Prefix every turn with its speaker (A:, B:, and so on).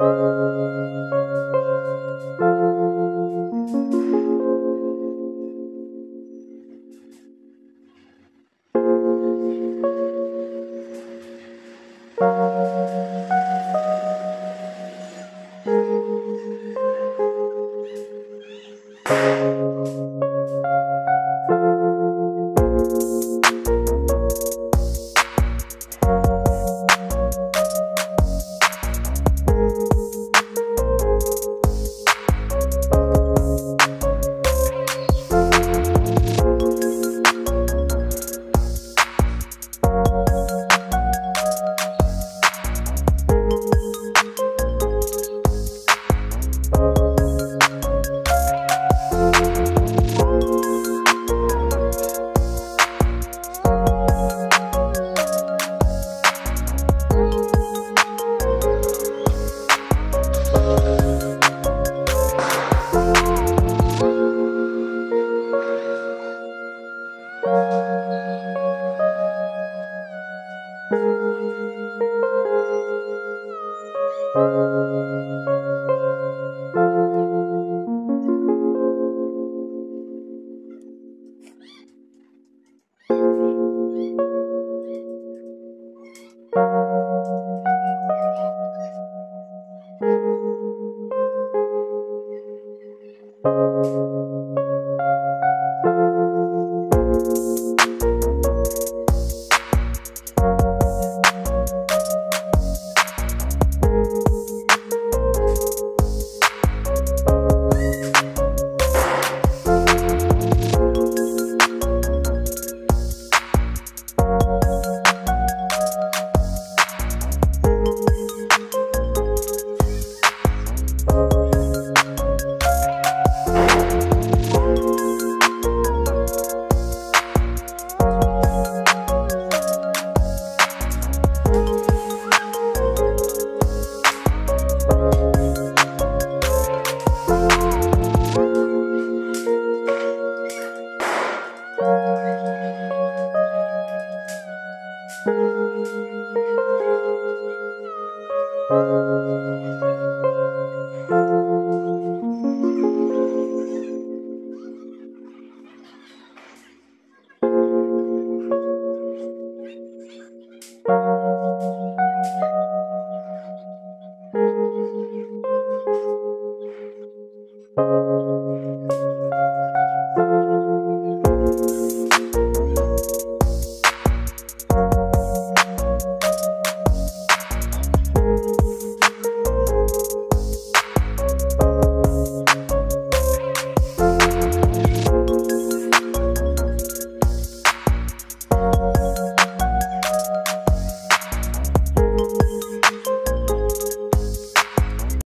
A: Música Thank you. Thank you.